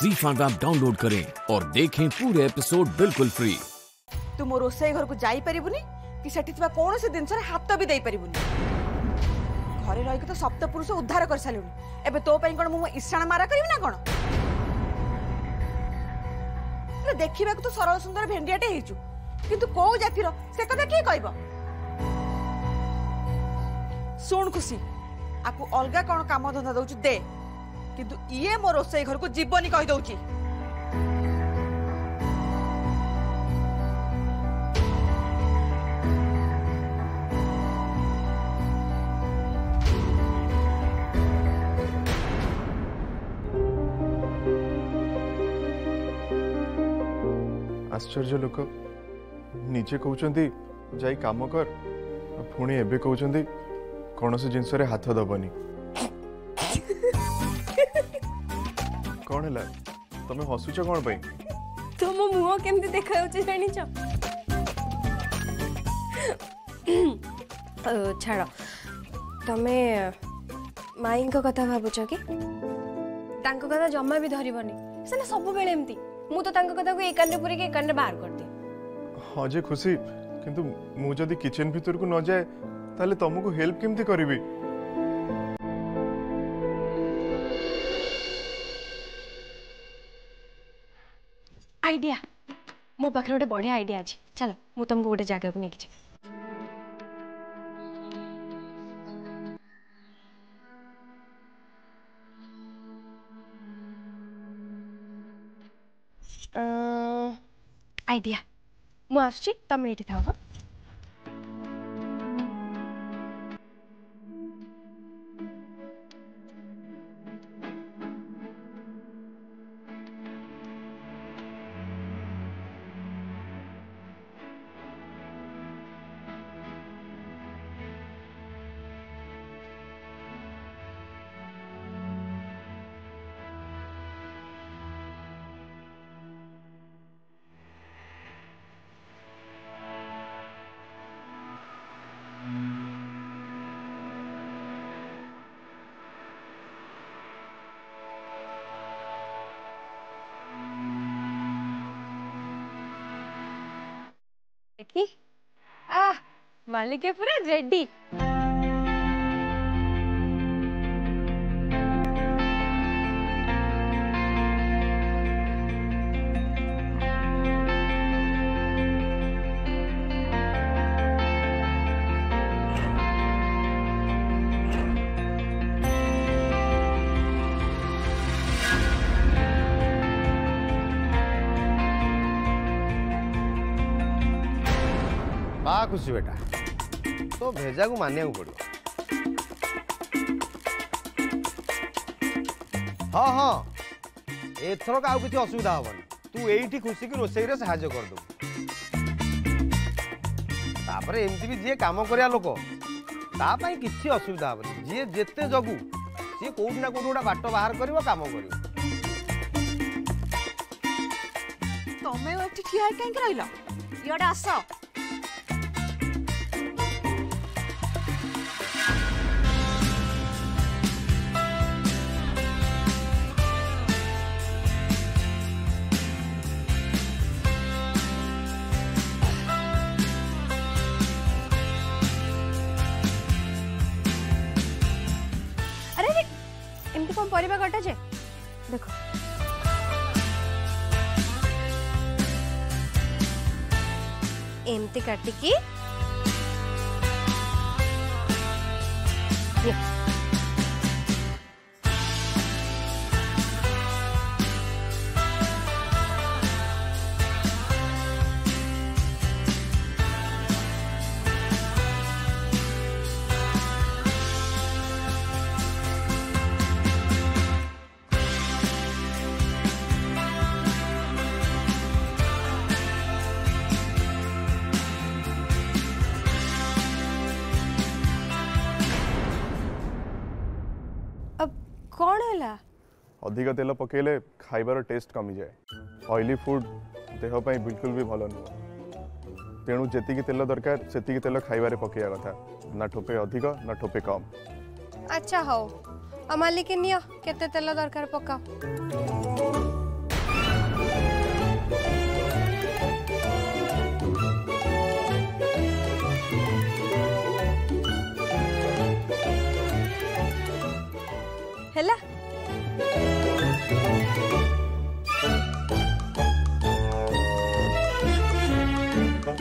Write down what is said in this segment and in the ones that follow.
जी five app download करें और देखें पूरे एपिसोड बिल्कुल फ्री तुम मो रोसई घर को जाई परिबुनी कि सेठी थिबा कोन से दिन सरे हाथ तो भी देई परिबुनी घरे रहि के तो सप्त पुरुष उद्धार कर सालुनी एबे तो पई कोन मु इशाण मारा करिव ना कोन अरे देखिबा को तो सरल सुंदर भेंडियाटे हेचु किंतु को जातिर से कथा के कहबो ଶୁଣ ଖୁସି ଆକୁ ଅଲଗା କ'ଣ କାମ धंधा ଦଉଛୁ ଦେ କିନ୍ତୁ ଇଏ ମୋ ରୋଷେଇ ଘରକୁ ଯିବନି କହିଦେଉଛି ଆଶ୍ଚର୍ଯ୍ୟ ଲୋକ ନିଜେ କହୁଛନ୍ତି ଯାଇ କାମ କର ପୁଣି ଏବେ କହୁଛନ୍ତି କୌଣସି ଜିନିଷରେ ହାତ ଦେବନି ହେଲା ତମେ ହସୁଛ କ'ଣ ପାଇଁ ତୁମ ମୁହଁ କେମିତି ଦେଖାଯାଉଛି ଜାଣିଛ ଛାଡ଼ ତମେ ମାଇଙ୍କ କଥା ଭାବୁଛ କି ତାଙ୍କ କଥା ଜମା ବି ଧରିବନି ସେନା ସବୁବେଳେ ଏମିତି ମୁଁ ତ ତାଙ୍କ କଥାକୁ ଏ କାନରେ ପୁରେଇକି ଏ କାନରେ ବାହାର କରିଦିଏ ହଁ ଯେ ଖୁସି କିନ୍ତୁ ମୁଁ ଯଦି କିଚେନ୍ ଭିତରକୁ ନ ଯାଏ ତାହେଲେ ତମକୁ ହେଲ୍ପ କେମିତି କରିବି आइडिया मो पाखे गोटे बढ़िया आइडिया अच्छे चल मु तुमको गोटे जगह को लेकिन आइडिया मु आसुची तुम ये थाओ Vicky? Ah, Malik is ready. हाँ खुशी बेटा तो भेजा को मानने पड़ो हाँ हाँ एथरक आउ किसी असुविधा हेन तू ये खुशी की रोसे में साहय एमती भी जी कम कर लोक तापाई किसी असुविधा हेन जी जिते जगू सी कौट ना कौट गोटे बाट बाहर कर कम कर तमें ठिया कहीं रही आस ఎంత కట్టికి हैला अधिक तेल पकेले खाइबार टेस्ट कमी जाए ऑयली फूड देह पई बिल्कुल भी भलो न तेणु जति तेल दरकार सेति तेल खाइबार पकेया ना ठोपे अधिक ना ठोपे कम अच्छा हो अमाली के तेल दरकार पका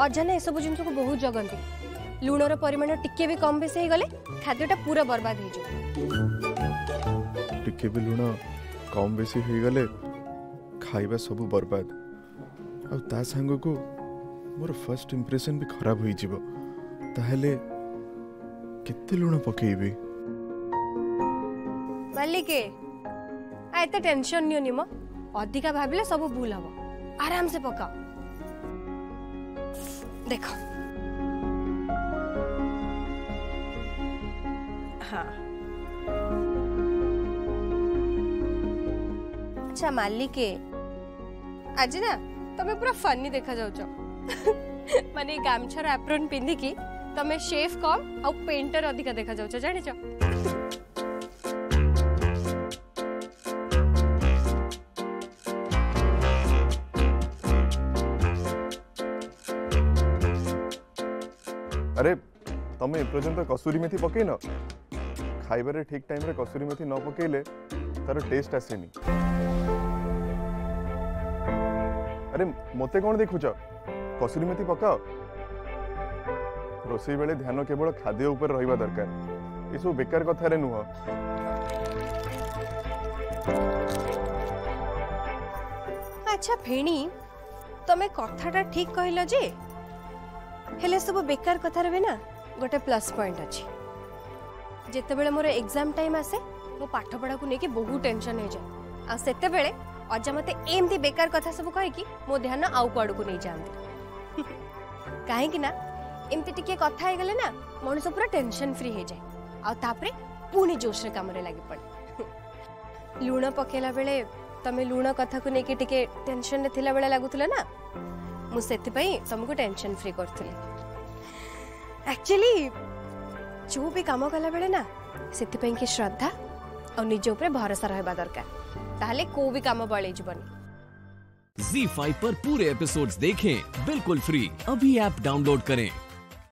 अजाना ये सब जिन बहुत जगती लुणर परिमाण टिके भी कम बेस खाद्यटा पूरा बर्बाद हो लुण कम बेस खाइबा सब बर्बाद आंग को मोर फर्स्ट इम्प्रेसन भी खराब ताहले होते लुण पक टेंशन नियो निम अधिका भाविले सब भूल हम आराम से पका देखो हाँ अच्छा मालिके आज ना तमे पूरा फनी देखा जाउछ माने गामछर एप्रन पिंधी की तमे शेफ कम आ पेंटर अधिका देखा जाउछ जानिछ अरे तुम एपर्यंत तो कसुरी मेथी पकईन खाइबार ठीक टाइम कसूरी मेथी न पकईले तार टेस्ट आसेनि अरे मते कौन देखुच कसुरी मेथी पकाओ रोसई बेले ध्यान केवल खाद्य उपर रहा दरकार ये सब बेकार कथार नुह अच्छा फेणी तमें कथा ठीक कहल जे ହେଲେ ସବୁ ବେକାର କଥାରେ ବି ନା ଗୋଟେ ପ୍ଲସ୍ ପଏଣ୍ଟ ଅଛି ଯେତେବେଳେ ମୋର ଏକ୍ଜାମ୍ ଟାଇମ୍ ଆସେ ମୋ ପାଠପଢ଼ାକୁ ନେଇକି ବହୁତ ଟେନସନ୍ ହେଇଯାଏ ଆଉ ସେତେବେଳେ ଅଜା ମୋତେ ଏମିତି ବେକାର କଥା ସବୁ କହିକି ମୋ ଧ୍ୟାନ ଆଉ କୁଆଡ଼କୁ ନେଇଯାଆନ୍ତି କାହିଁକି ନା ଏମିତି ଟିକେ କଥା ହେଇଗଲେ ନା ମଣିଷ ପୁରା ଟେନସନ୍ ଫ୍ରି ହେଇଯାଏ ଆଉ ତାପରେ ପୁଣି ଜୋସ୍ରେ କାମରେ ଲାଗିପଡ଼େ ଲୁଣ ପକାଇଲା ବେଳେ ତମେ ଲୁଣ କଥାକୁ ନେଇକି ଟିକେ ଟେନସନ୍ରେ ଥିଲାବେଳେ ଲାଗୁଥିଲା ନା मुझे तुमको टेंशन फ्री करी एक्चुअली जो भी कम कला बेले ना से कि श्रद्धा और निज उपर भरोसा रहा दरकार ताहले को भी कम बड़े जीवन Z5 पर पूरे एपिसोड्स देखें बिल्कुल फ्री अभी ऐप डाउनलोड करें